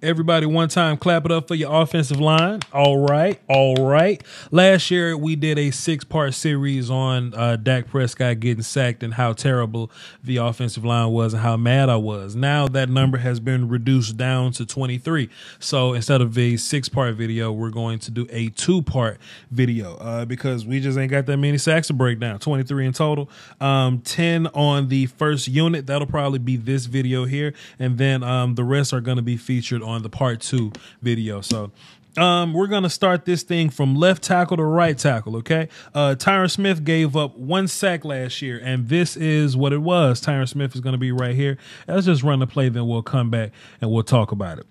Everybody, one time, clap it up for your offensive line. All right, all right. Last year, we did a six part series on uh, Dak Prescott getting sacked and how terrible the offensive line was and how mad I was. Now that number has been reduced down to 23. So instead of a six part video, we're going to do a two part video uh, because we just ain't got that many sacks to break down. 23 in total, um, 10 on the first unit. That'll probably be this video here. And then um, the rest are going to be featured on the part two video. So um, we're gonna start this thing from left tackle to right tackle. Okay, uh, Tyron Smith gave up one sack last year, and this is what it was. Tyron Smith is gonna be right here. Let's just run the play, then we'll come back and we'll talk about it.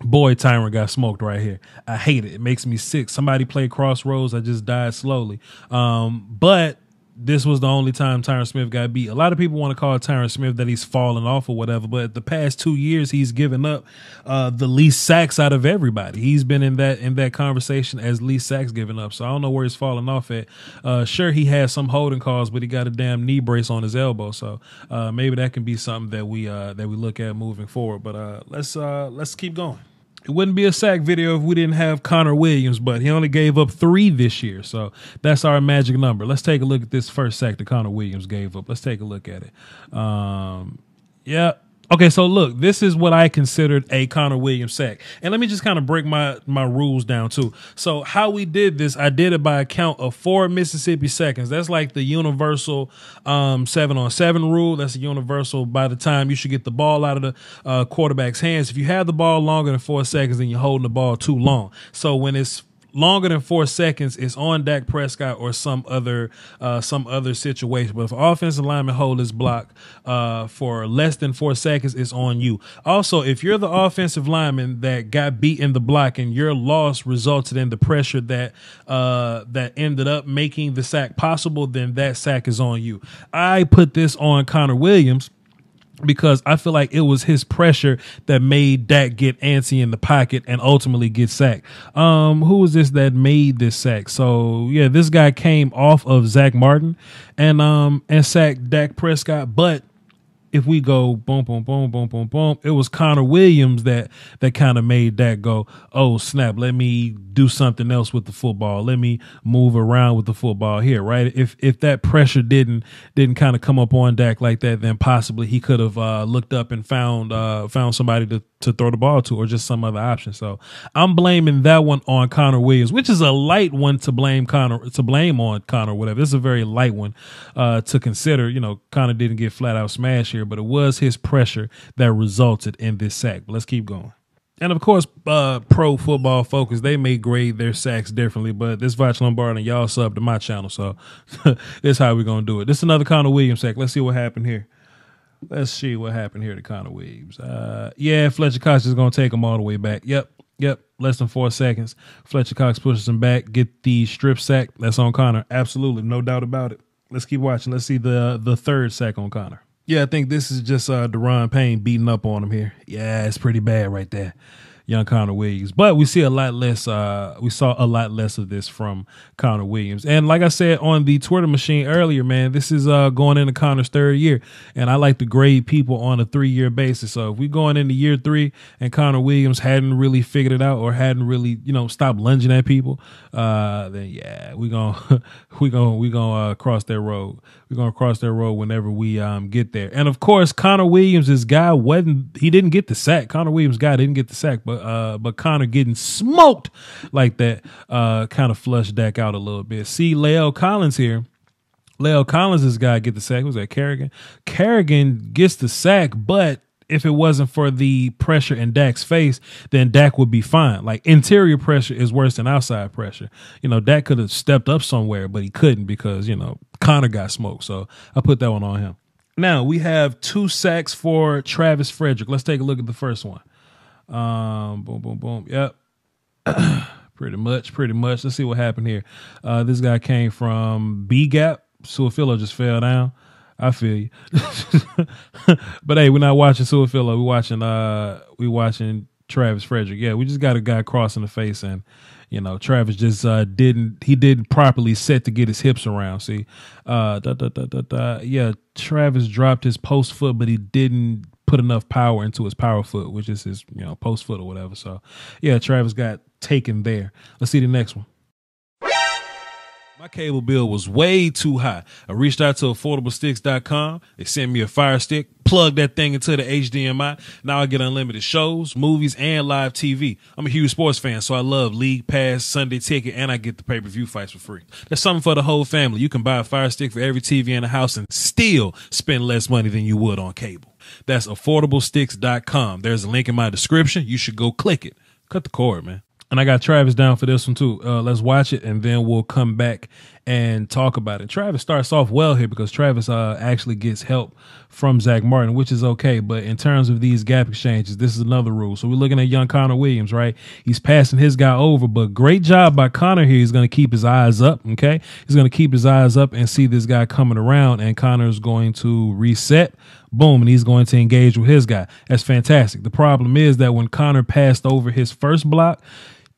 Boy, Tyron got smoked right here. I hate it. It makes me sick. Somebody played Crossroads. I just died slowly. Um, but this was the only time Tyron Smith got beat. A lot of people want to call Tyron Smith that he's fallen off or whatever, but the past two years he's given up uh, the least sacks out of everybody. He's been in that in that conversation as least sacks given up. So I don't know where he's falling off at. Uh, sure, he has some holding calls, but he got a damn knee brace on his elbow. So uh, maybe that can be something that we uh, that we look at moving forward. But uh, let's uh, let's keep going it wouldn't be a sack video if we didn't have Connor Williams, but he only gave up three this year. So that's our magic number. Let's take a look at this first sack that Connor Williams gave up. Let's take a look at it. Um, yeah, Okay, so look, this is what I considered a Connor Williams sack. And let me just kind of break my my rules down too. So how we did this, I did it by a count of four Mississippi seconds. That's like the universal um, seven on seven rule. That's a universal by the time you should get the ball out of the uh, quarterback's hands. If you have the ball longer than four seconds, then you're holding the ball too long. So when it's longer than four seconds it's on Dak Prescott or some other uh, some other situation. But if offensive lineman hold his block uh, for less than four seconds, it's on you. Also, if you're the offensive lineman that got beat in the block and your loss resulted in the pressure that uh, that ended up making the sack possible, then that sack is on you. I put this on Connor Williams because I feel like it was his pressure that made Dak get antsy in the pocket and ultimately get sacked. Um, who was this that made this sack? So yeah, this guy came off of Zack Martin and um and sacked Dak Prescott, but if we go boom, boom, boom, boom, boom, boom, it was Connor Williams that that kind of made that go, oh snap, let me do something else with the football. Let me move around with the football here, right? If if that pressure didn't didn't kind of come up on Dak like that, then possibly he could have uh, looked up and found uh, found somebody to to throw the ball to or just some other option. So I'm blaming that one on Connor Williams, which is a light one to blame Connor to blame on Connor, whatever. Is a very light one uh, to consider. You know, Connor didn't get flat out smashed here, but it was his pressure that resulted in this sack. But let's keep going. And of course, uh, pro football focus, they may grade their sacks differently, but this Voch Lombardi and y'all sub to my channel. So this is how we're going to do it. This is another Connor Williams sack. Let's see what happened here. Let's see what happened here to Connor Williams. Uh, yeah, Fletcher Cox is going to take him all the way back. Yep, yep. Less than four seconds. Fletcher Cox pushes him back. Get the strip sack. That's on Connor. Absolutely, no doubt about it. Let's keep watching. Let's see the the third sack on Connor. Yeah, I think this is just uh Daron Payne beating up on him here. Yeah, it's pretty bad right there young Connor Williams. But we see a lot less. Uh, we saw a lot less of this from Connor Williams. And like I said on the Twitter machine earlier, man, this is uh, going into Connor's third year, and I like to grade people on a three year basis. So if we're going into year three and Connor Williams hadn't really figured it out or hadn't really you know stopped lunging at people, uh, then yeah, we gonna we gonna we gonna uh, cross that road. We're gonna cross that road whenever we um, get there. And of course, Connor Williams' guy wasn't he didn't get the sack. Connor Williams' guy didn't get the sack, but uh, but Connor getting smoked like that uh, kind of flushed Dak out a little bit. See La'el Collins here. La'el Collins' guy get the sack. Was that Kerrigan? Kerrigan gets the sack, but if it wasn't for the pressure in Dak's face, then Dak would be fine. Like interior pressure is worse than outside pressure. You know, Dak could have stepped up somewhere, but he couldn't because, you know, Connor got smoked. So I put that one on him. Now we have two sacks for Travis Frederick. Let's take a look at the first one. Um, boom, boom, boom. Yep. pretty much, pretty much. Let's see what happened here. Uh, this guy came from B gap. Su'a-Filo just fell down. I feel you. but hey, we're not watching Su'a-Filo. We're watching uh we watching Travis Frederick. Yeah, we just got a guy crossing the face and you know, Travis just uh, didn't he didn't properly set to get his hips around. See, uh, da, da, da, yeah, Travis dropped his post foot, but he didn't put enough power into his power foot, which is his you know post foot or whatever. So yeah, Travis got taken there. Let's see the next one. My cable bill was way too high. I reached out to affordablesticks.com. They sent me a fire stick, plugged that thing into the HDMI. Now I get unlimited shows, movies, and live TV. I'm a huge sports fan, so I love League Pass, Sunday Ticket, and I get the pay per view fights for free. That's something for the whole family. You can buy a fire stick for every TV in the house and still spend less money than you would on cable. That's affordablesticks.com. There's a link in my description. You should go click it. Cut the cord, man and I got Travis down for this one too. Uh, let's watch it, and then we'll come back and talk about it. Travis starts off well here because Travis uh, actually gets help from Zack Martin, which is okay. But in terms of these gap exchanges, this is another rule. So we're looking at young Connor Williams, right? He's passing his guy over, but great job by Connor here. He's going to keep his eyes up, okay? He's going to keep his eyes up and see this guy coming around, and Connor's going to reset boom, and he's going to engage with his guy. That's fantastic. The problem is that when Connor passed over his first block,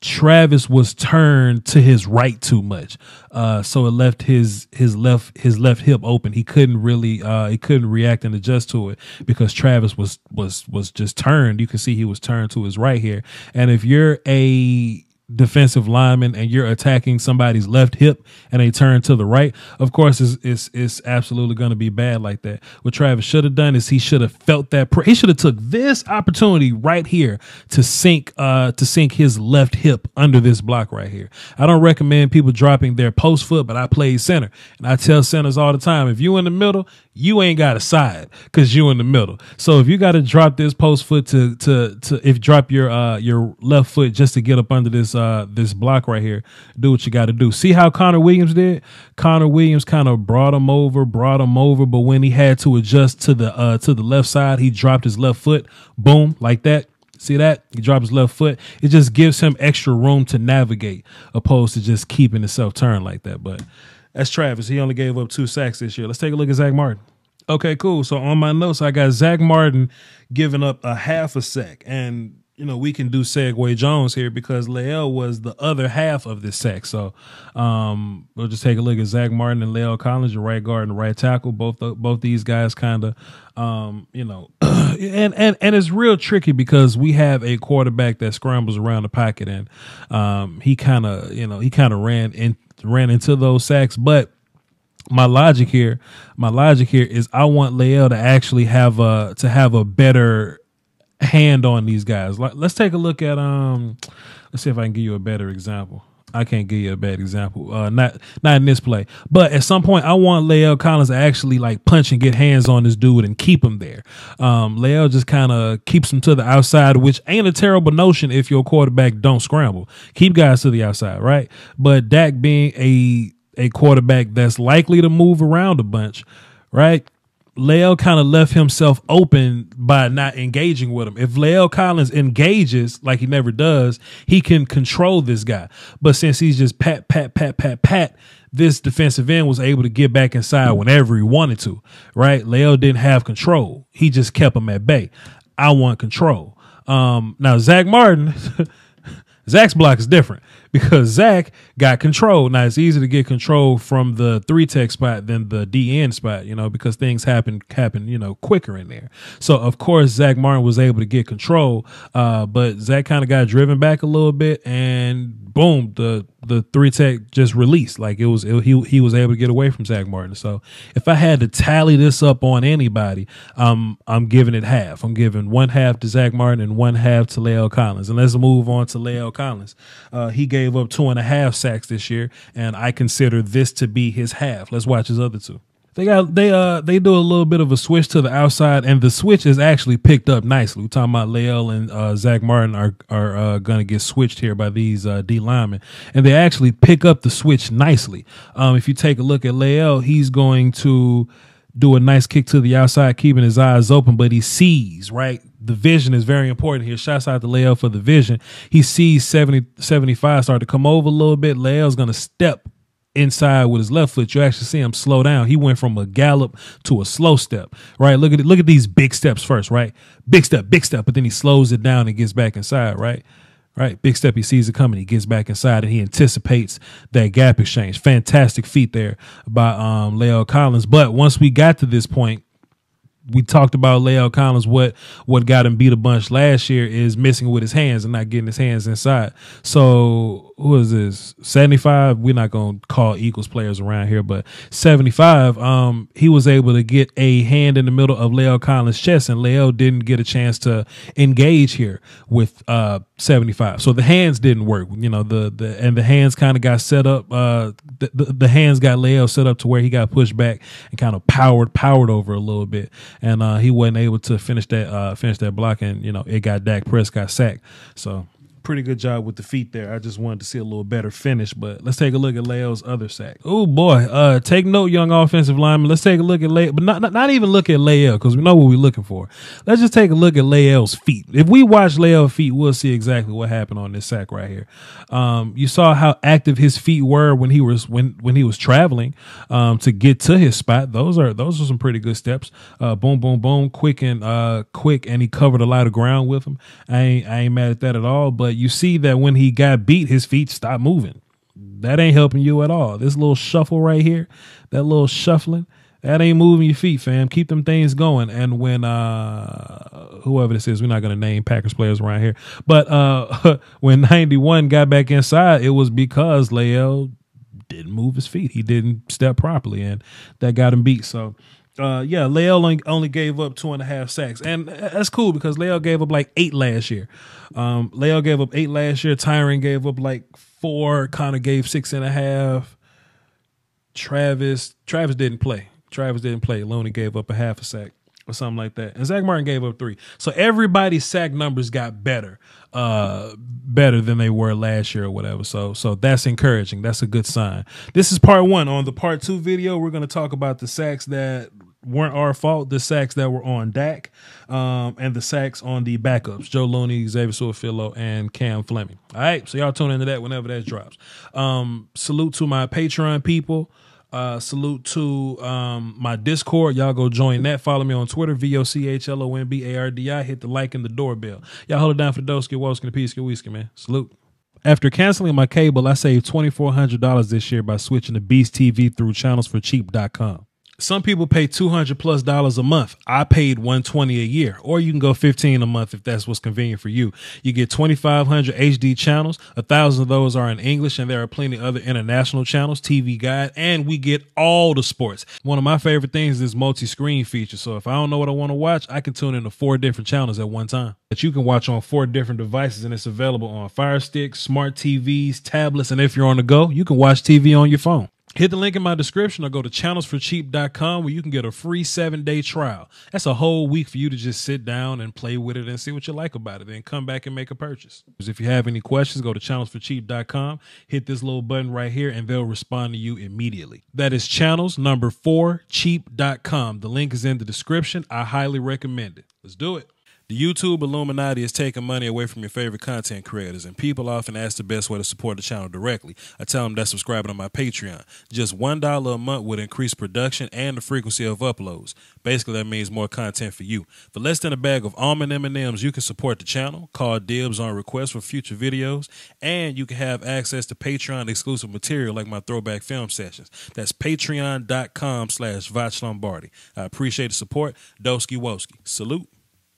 Travis was turned to his right too much, uh, so it left his his left his left hip open. He couldn't really uh, he couldn't react and adjust to it because Travis was was was just turned. You can see he was turned to his right here. And if you're a defensive lineman and you're attacking somebody's left hip and they turn to the right, of course, it's it's, it's absolutely going to be bad like that. What Travis should have done is he should have felt that he should have took this opportunity right here to sink uh to sink his left hip under this block right here. I don't recommend people dropping their post foot, but I play center and I tell centers all the time if you in the middle, you ain't got a side because you in the middle. So if you got to drop this post foot to to to if drop your uh your left foot just to get up under this uh this block right here, do what you got to do. See how Connor Williams did? Connor Williams kind of brought him over, brought him over, but when he had to adjust to the uh to the left side, he dropped his left foot. Boom, like that. See that? He dropped his left foot. It just gives him extra room to navigate, opposed to just keeping himself turned like that. But that's Travis. He only gave up two sacks this year. Let's take a look at Zack Martin. Okay, cool. So on my notes, I got Zack Martin giving up a half a sack. And, you know, we can do Segway Jones here because La'el was the other half of this sack. So um, we'll just take a look at Zack Martin and La'el Collins, your right guard and right tackle. Both both these guys kind of, um, you know, and, and and it's real tricky because we have a quarterback that scrambles around the pocket and um, he kind of, you know, he kind of ran in ran into those sacks. But my logic here, my logic here is I want La'el to actually have a to have a better hand on these guys. Like, let's take a look at um. Let's see if I can give you a better example. I can't give you a bad example. Uh, not not in this play, but at some point, I want La'el Collins to actually like punch and get hands on this dude and keep him there. Um, La'el just kind of keeps him to the outside, which ain't a terrible notion if your quarterback don't scramble. Keep guys to the outside, right? But Dak being a a quarterback that's likely to move around a bunch, right? La'el kind of left himself open by not engaging with him. If La'el Collins engages like he never does, he can control this guy. But since he's just pat, pat, pat, pat, pat, this defensive end was able to get back inside whenever he wanted to, right? La'el didn't have control. He just kept him at bay. I want control. Um, now, Zack Martin, Zack's block is different because Zack got control. Now it's easy to get control from the three tech spot than the DN spot, you know, because things happen happen, you know, quicker in there. So of course Zack Martin was able to get control, uh, but Zack kind of got driven back a little bit and boom, the the three tech just released. Like it was it, he he was able to get away from Zack Martin. So if I had to tally this up on anybody, um, I'm giving it half. I'm giving one half to Zack Martin and one half to La'el Collins. And let's move on to La'el Collins. Uh, he gave up two and a half sacks this year, and I consider this to be his half. Let's watch his other two. They got they uh they do a little bit of a switch to the outside, and the switch is actually picked up nicely. We're talking about La'el and uh, Zack Martin are are uh, to get switched here by these uh, D linemen, and they actually pick up the switch nicely. Um, if you take a look at La'el, he's going to do a nice kick to the outside, keeping his eyes open, but he sees right. The vision is very important here. Shouts out to La'el for the vision. He sees 70, 75 start to come over a little bit. La'el's going to step inside with his left foot, you actually see him slow down. He went from a gallop to a slow step, right? Look at it. Look at these big steps first, right? Big step, big step, but then he slows it down and gets back inside, right? Right, big step. He sees it coming. He gets back inside and he anticipates that gap exchange. Fantastic feat there by um, La'el Collins. But once we got to this point, we talked about La'el Collins. What what got him beat a bunch last year is missing with his hands and not getting his hands inside. So who is this? Seventy five. We're not gonna call Eagles players around here, but seventy five. Um, he was able to get a hand in the middle of La'el Collins' chest, and La'el didn't get a chance to engage here with uh seventy five. So the hands didn't work. You know the the and the hands kind of got set up. Uh, the, the, hands got La'el set up to where he got pushed back and kind of powered powered over a little bit, and uh, he wasn't able to finish that uh, finish that block, and you know it got Dak Prescott sacked. So pretty good job with the feet there. I just wanted to see a little better finish, but let's take a look at La'el's other sack. Oh boy, uh, take note, young offensive lineman. Let's take a look at La'el, but not, not, not even look at La'el because we know what we're looking for. Let's just take a look at La'el's feet. If we watch La'el's feet, we'll see exactly what happened on this sack right here. Um, you saw how active his feet were when he was when when he was traveling um, to get to his spot. Those are those are some pretty good steps. Uh, boom, boom, boom, quick and uh, quick, and he covered a lot of ground with him. I ain't I ain't mad at that at all, but you see that when he got beat, his feet stopped moving. That ain't helping you at all. This little shuffle right here, that little shuffling, that ain't moving your feet, fam. Keep them things going. And when uh whoever this is, we're not gonna name Packers players around here, but uh when 91 got back inside, it was because La'el didn't move his feet. He didn't step properly, and that got him beat. So uh, yeah, La'el only, only gave up two and a half sacks, and that's cool because La'el gave up like eight last year. Um, gave up eight last year. Tyron gave up like four. Connor gave six and a half. Travis Travis didn't play. Travis didn't play. Looney gave up a half a sack or something like that. And Zack Martin gave up three. So everybody's sack numbers got better, uh, better than they were last year or whatever. So so that's encouraging. That's a good sign. This is part one. On the part two video, we're gonna talk about the sacks that weren't our fault. The sacks that were on Dak, um, and the sacks on the backups: Joe Looney, Xavier Su'a-Filo, and Cam Fleming. All right, so y'all tune into that whenever that drops. Um, salute to my Patreon people. Uh, salute to um, my Discord. Y'all go join that. Follow me on Twitter, V O C H L O M B A R D I. Hit the like and the doorbell. Y'all hold it down for the Doski, Woski, and Peace, Whiskey, man. Salute. After canceling my cable, I saved $2,400 this year by switching to Beast TV through channelsforcheap.com. Some people pay 200 plus dollars a month. I paid 120 a year, or you can go 15 a month if that's what's convenient for you. You get 2,500 HD channels. A thousand of those are in English, and there are plenty of other international channels, TV Guide, and we get all the sports. One of my favorite things is multi-screen feature. So if I don't know what I want to watch, I can tune into four different channels at one time that you can watch on four different devices, and it's available on Fire Stick, smart TVs, tablets, and if you're on the go, you can watch TV on your phone. Hit the link in my description or go to channelsforcheap.com where you can get a free seven day trial. That's a whole week for you to just sit down and play with it and see what you like about it. Then come back and make a purchase. If you have any questions, go to channelsforcheap.com, hit this little button right here, and they'll respond to you immediately. That is channels number four cheap.com. The link is in the description. I highly recommend it. Let's do it. The YouTube Illuminati is taking money away from your favorite content creators, and people often ask the best way to support the channel directly. I tell them that subscribing to my Patreon. Just $1 a month would increase production and the frequency of uploads. Basically, that means more content for you. For less than a bag of almond M&Ms, you can support the channel, call dibs on requests for future videos, and you can have access to Patreon exclusive material like my throwback film sessions. That's patreon.com slash Lombardi. I appreciate the support. Doski Woski. Salute.